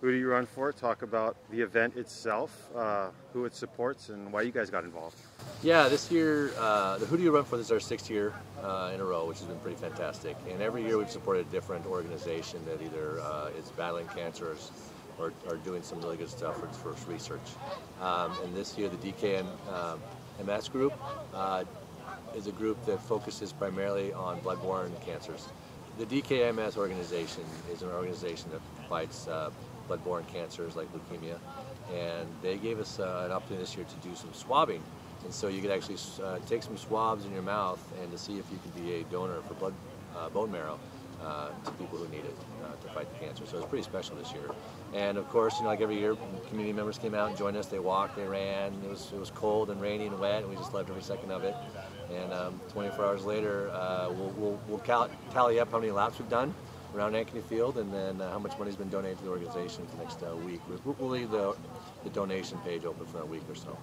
Who do you run For talk about the event itself, uh, who it supports, and why you guys got involved. Yeah, this year, uh, the Who Do You Run For this is our sixth year uh, in a row, which has been pretty fantastic. And every year we've supported a different organization that either uh, is battling cancer or, or, doing some really good stuff for, for research. Um, and this year, the DKM um, MS group uh, is a group that focuses primarily on bloodborne cancers. The DKMS organization is an organization that fights uh, bloodborne cancers like leukemia, and they gave us uh, an opportunity this year to do some swabbing. And so you could actually uh, take some swabs in your mouth and to see if you could be a donor for blood, uh, bone marrow uh, to people who need it uh, to fight the cancer. So it was pretty special this year. And of course, you know, like every year, community members came out and joined us. They walked, they ran. It was it was cold and rainy and wet, and we just loved every second of it. And um, 24 hours later, uh, we'll, we'll, we'll tally up how many laps we've done around Ankeny Field, and then uh, how much money's been donated to the organization for the next uh, week. We'll, leave the, the donation page open for a week or so.